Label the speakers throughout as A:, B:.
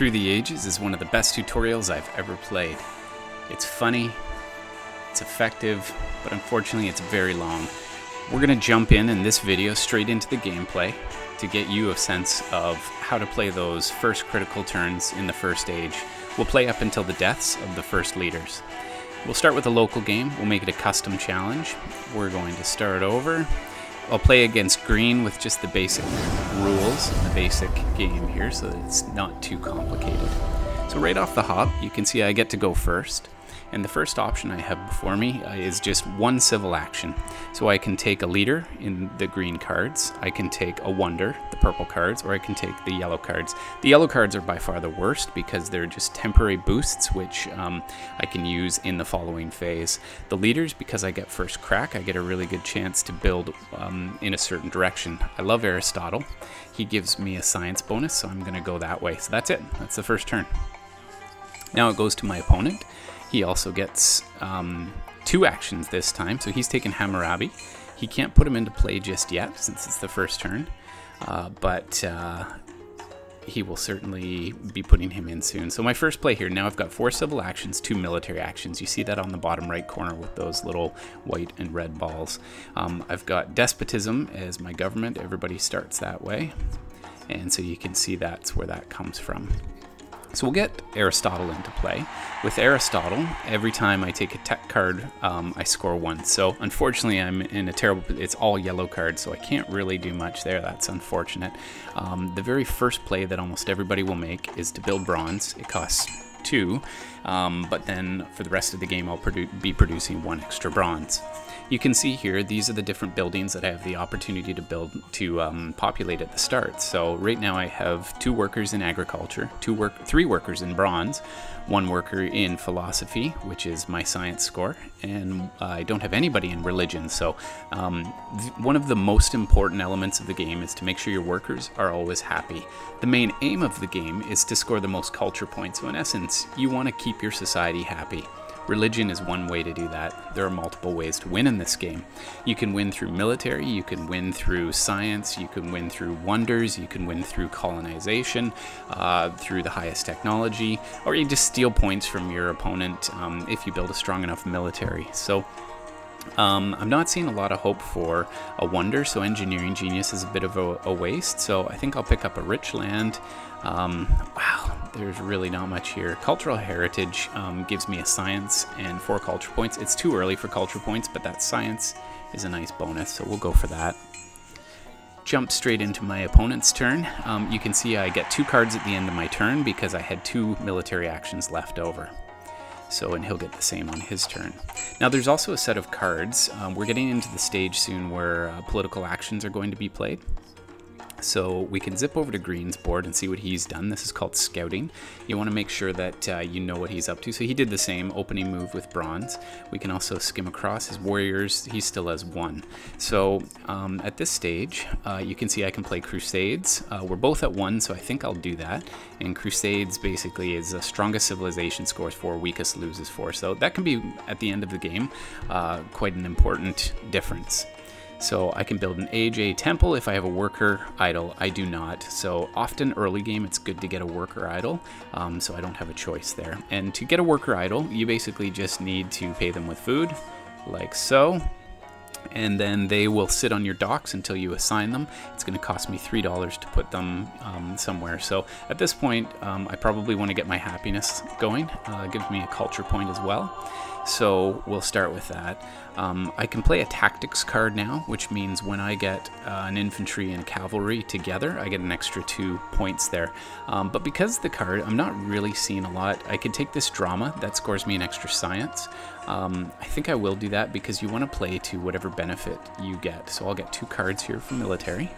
A: Through the Ages is one of the best tutorials I've ever played. It's funny, it's effective, but unfortunately it's very long. We're going to jump in in this video straight into the gameplay to get you a sense of how to play those first critical turns in the first age. We'll play up until the deaths of the first leaders. We'll start with a local game, we'll make it a custom challenge. We're going to start over. I'll play against green with just the basic rules, and the basic game here, so that it's not too complicated. So right off the hop, you can see I get to go first. And the first option I have before me uh, is just one civil action. So I can take a leader in the green cards, I can take a wonder, the purple cards, or I can take the yellow cards. The yellow cards are by far the worst because they're just temporary boosts, which um, I can use in the following phase. The leaders, because I get first crack, I get a really good chance to build um, in a certain direction. I love Aristotle. He gives me a science bonus, so I'm going to go that way. So that's it. That's the first turn. Now it goes to my opponent. He also gets um, two actions this time, so he's taken Hammurabi. He can't put him into play just yet since it's the first turn, uh, but uh, he will certainly be putting him in soon. So my first play here, now I've got four civil actions, two military actions. You see that on the bottom right corner with those little white and red balls. Um, I've got despotism as my government. Everybody starts that way. And so you can see that's where that comes from. So we'll get Aristotle into play. With Aristotle, every time I take a tech card, um, I score one. So unfortunately, I'm in a terrible. It's all yellow cards, so I can't really do much there. That's unfortunate. Um, the very first play that almost everybody will make is to build bronze. It costs two, um, but then for the rest of the game, I'll produ be producing one extra bronze. You can see here, these are the different buildings that I have the opportunity to build to um, populate at the start. So right now I have two workers in agriculture, two work, three workers in bronze, one worker in philosophy, which is my science score, and I don't have anybody in religion. So um, one of the most important elements of the game is to make sure your workers are always happy. The main aim of the game is to score the most culture points. So in essence, you want to keep your society happy. Religion is one way to do that. There are multiple ways to win in this game. You can win through military, you can win through science, you can win through wonders, you can win through colonization, uh, through the highest technology, or you just steal points from your opponent um, if you build a strong enough military. So um, I'm not seeing a lot of hope for a wonder, so engineering genius is a bit of a, a waste. So I think I'll pick up a rich land. Um, wow, there's really not much here. Cultural heritage um, gives me a science and four culture points. It's too early for culture points, but that science is a nice bonus, so we'll go for that. Jump straight into my opponent's turn. Um, you can see I get two cards at the end of my turn because I had two military actions left over. So, and he'll get the same on his turn. Now, there's also a set of cards. Um, we're getting into the stage soon where uh, political actions are going to be played. So we can zip over to Green's board and see what he's done. This is called scouting. You want to make sure that uh, you know what he's up to. So he did the same opening move with bronze. We can also skim across his warriors. He still has one. So um, at this stage, uh, you can see I can play Crusades. Uh, we're both at one, so I think I'll do that. And Crusades basically is the strongest civilization scores four, weakest loses four. So that can be, at the end of the game, uh, quite an important difference. So I can build an AJ temple if I have a worker idle. I do not. So often early game, it's good to get a worker idle. Um, so I don't have a choice there. And to get a worker idle, you basically just need to pay them with food, like so. And then they will sit on your docks until you assign them. It's going to cost me $3 to put them um, somewhere. So at this point, um, I probably want to get my happiness going. Uh, gives me a culture point as well. So we'll start with that. Um, I can play a tactics card now, which means when I get uh, an infantry and cavalry together, I get an extra two points there. Um, but because the card, I'm not really seeing a lot. I could take this drama, that scores me an extra science. Um, I think I will do that because you want to play to whatever benefit you get. So I'll get two cards here for military.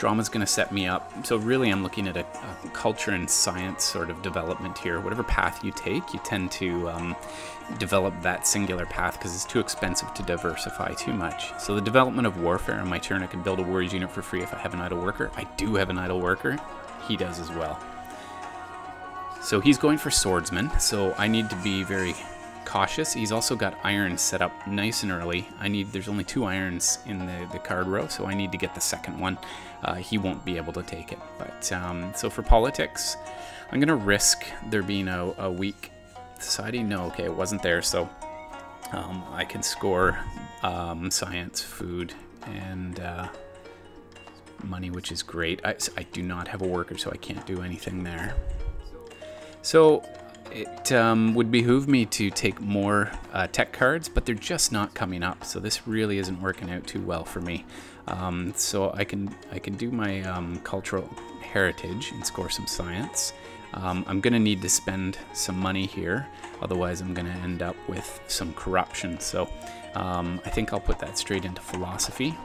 A: Drama's going to set me up. So really I'm looking at a, a, culture and science sort of development here. Whatever path you take, you tend to um, develop that singular path because it's too expensive to diversify too much. So the development of warfare on my turn, I can build a warriors unit for free if I have an idle worker. I do have an idle worker. He does as well. So he's going for swordsman, so I need to be very cautious. He's also got iron set up nice and early. I need, there's only two irons in the, the card row, so I need to get the second one. Uh, he won't be able to take it. But um, so for politics, I'm gonna risk there being a, a weak society. No, okay, it wasn't there, so um, I can score um, science, food, and uh, money, which is great. I, I do not have a worker, so I can't do anything there. So it um, would behoove me to take more uh, tech cards, but they're just not coming up. So this really isn't working out too well for me. Um, so I can I can do my um, cultural heritage and score some science. Um, I'm going to need to spend some money here, otherwise I'm going to end up with some corruption. So um, I think I'll put that straight into philosophy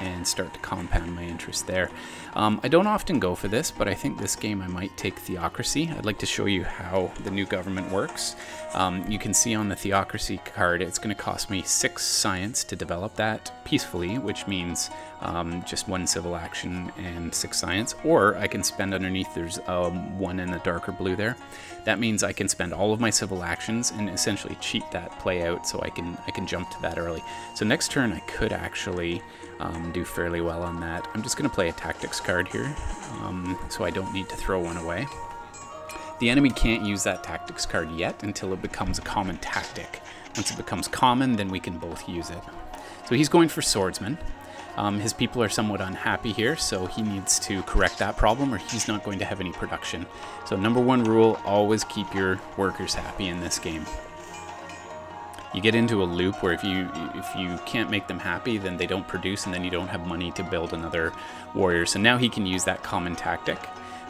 A: and start to compound my interest there. Um, I don't often go for this, but I think this game I might take Theocracy. I'd like to show you how the new government works. Um, you can see on the Theocracy card, it's going to cost me six science to develop that peacefully, which means um, just one civil action and six science, or I can spend underneath, there's um, one in the darker blue there. That means I can spend all of my civil actions and essentially cheat that play out so I can, I can jump to that early. So next turn I could actually um, do fairly well on that. I'm just going to play a tactics card here, um, so I don't need to throw one away. The enemy can't use that tactics card yet until it becomes a common tactic. Once it becomes common, then we can both use it. So he's going for swordsman. Um, his people are somewhat unhappy here, so he needs to correct that problem or he's not going to have any production. So number one rule, always keep your workers happy in this game you get into a loop where if you if you can't make them happy, then they don't produce, and then you don't have money to build another warrior. So now he can use that common tactic,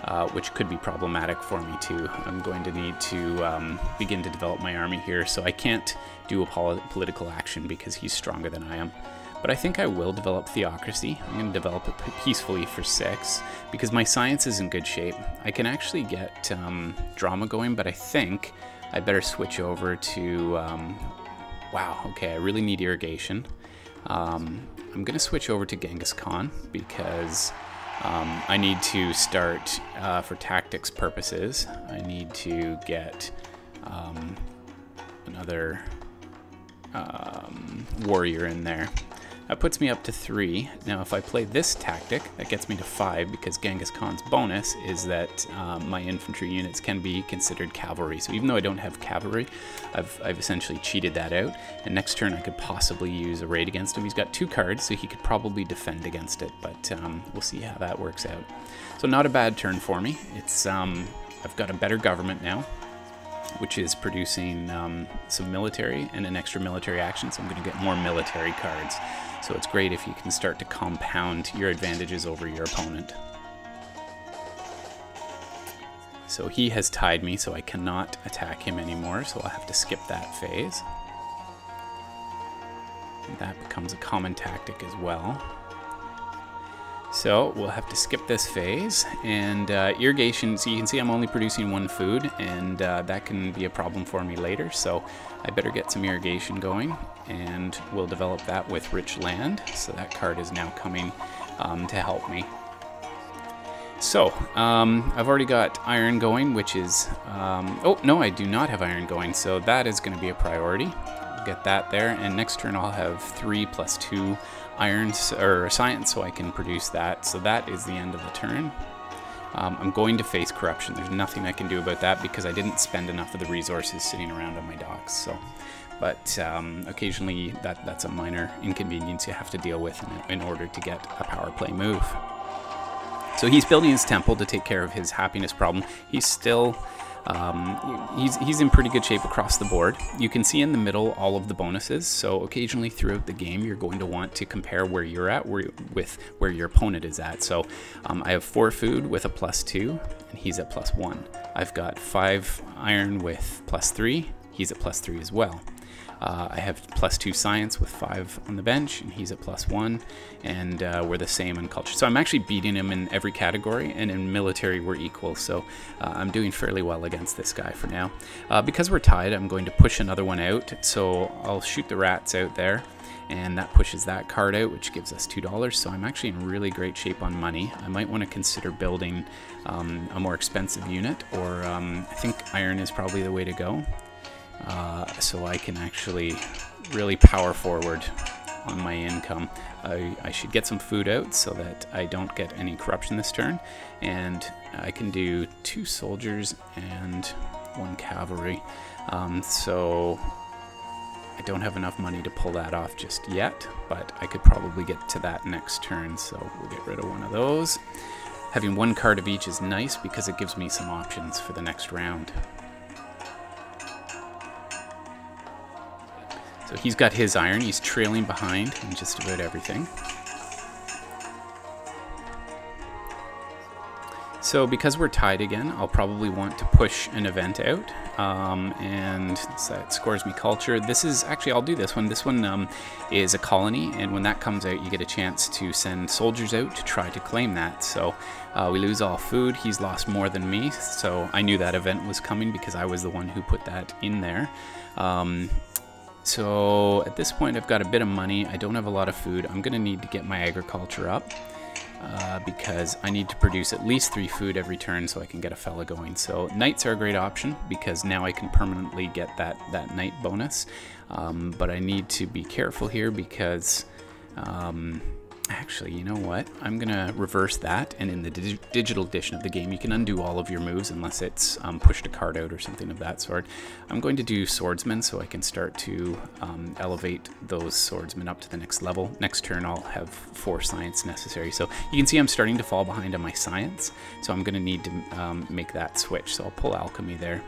A: uh, which could be problematic for me too. I'm going to need to um, begin to develop my army here, so I can't do a pol political action because he's stronger than I am. But I think I will develop Theocracy. I'm going to develop it peacefully for six because my science is in good shape. I can actually get um, drama going, but I think I better switch over to um, wow, okay, I really need irrigation. Um, I'm going to switch over to Genghis Khan because um, I need to start, uh, for tactics purposes, I need to get um, another um, warrior in there. That puts me up to three. Now, if I play this tactic, that gets me to five because Genghis Khan's bonus is that um, my infantry units can be considered cavalry. So even though I don't have cavalry, I've, I've essentially cheated that out. And next turn, I could possibly use a raid against him. He's got two cards, so he could probably defend against it, but um, we'll see how that works out. So not a bad turn for me. It's um, I've got a better government now which is producing um, some military and an extra military action, so I'm going to get more military cards. So it's great if you can start to compound your advantages over your opponent. So he has tied me, so I cannot attack him anymore, so I'll have to skip that phase. And that becomes a common tactic as well. So we'll have to skip this phase. And uh, irrigation, so you can see I'm only producing one food, and uh, that can be a problem for me later. So I better get some irrigation going, and we'll develop that with rich land. So that card is now coming um, to help me. So, um, I've already got iron going, which is, um, oh, no, I do not have iron going, so that is going to be a priority. Get that there, and next turn I'll have three plus two iron or science so I can produce that. So that is the end of the turn. Um, I'm going to face corruption. There's nothing I can do about that because I didn't spend enough of the resources sitting around on my docks. So, but um, occasionally that that's a minor inconvenience you have to deal with in, in order to get a power play move. So he's building his temple to take care of his happiness problem. He's still um, he's, he's in pretty good shape across the board. You can see in the middle all of the bonuses, so occasionally throughout the game you're going to want to compare where you're at where, with where your opponent is at. So um, I have 4 food with a plus 2, and he's at plus 1. I've got 5 iron with plus 3, he's at plus 3 as well. Uh, I have plus two science with five on the bench, and he's at plus one, and uh, we're the same in culture. So I'm actually beating him in every category, and in military we're equal. So uh, I'm doing fairly well against this guy for now. Uh, because we're tied, I'm going to push another one out. So I'll shoot the rats out there and that pushes that card out, which gives us $2. So I'm actually in really great shape on money. I might want to consider building um, a more expensive unit, or um, I think iron is probably the way to go. Uh, so I can actually really power forward on my income. I, I, should get some food out so that I don't get any corruption this turn. And I can do two soldiers and one cavalry. Um, so I don't have enough money to pull that off just yet, but I could probably get to that next turn. So we'll get rid of one of those. Having one card of each is nice because it gives me some options for the next round. So he's got his iron. He's trailing behind in just about everything. So because we're tied again, I'll probably want to push an event out. Um, and that scores me culture. This is, actually I'll do this one. This one um, is a colony, and when that comes out, you get a chance to send soldiers out to try to claim that. So uh, we lose all food. He's lost more than me, so I knew that event was coming because I was the one who put that in there. Um, so at this point, I've got a bit of money. I don't have a lot of food. I'm going to need to get my agriculture up uh, because I need to produce at least three food every turn so I can get a fella going. So knights are a great option because now I can permanently get that, that knight bonus. Um, but I need to be careful here because um, Actually, you know what? I'm going to reverse that, and in the dig digital edition of the game, you can undo all of your moves unless it's um, pushed a card out or something of that sort. I'm going to do Swordsman so I can start to um, elevate those swordsmen up to the next level. Next turn, I'll have four science necessary. So you can see I'm starting to fall behind on my science, so I'm going to need to um, make that switch. So I'll pull Alchemy there.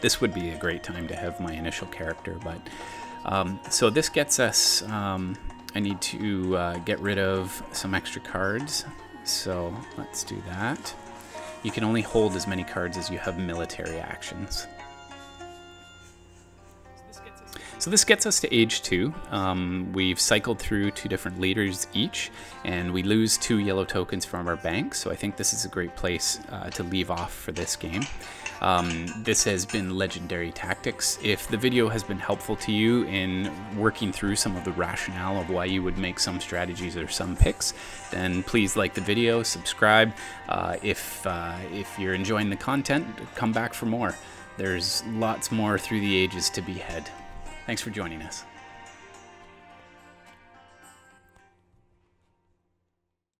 A: This would be a great time to have my initial character, but... Um, so this gets us um, I need to uh, get rid of some extra cards. So let's do that. You can only hold as many cards as you have military actions. So this gets us to age two. Um, we've cycled through two different leaders each, and we lose two yellow tokens from our bank. So I think this is a great place uh, to leave off for this game. Um, this has been Legendary Tactics. If the video has been helpful to you in working through some of the rationale of why you would make some strategies or some picks, then please like the video, subscribe. Uh, if, uh, if you're enjoying the content, come back for more. There's lots more through the ages to be had. Thanks for joining us.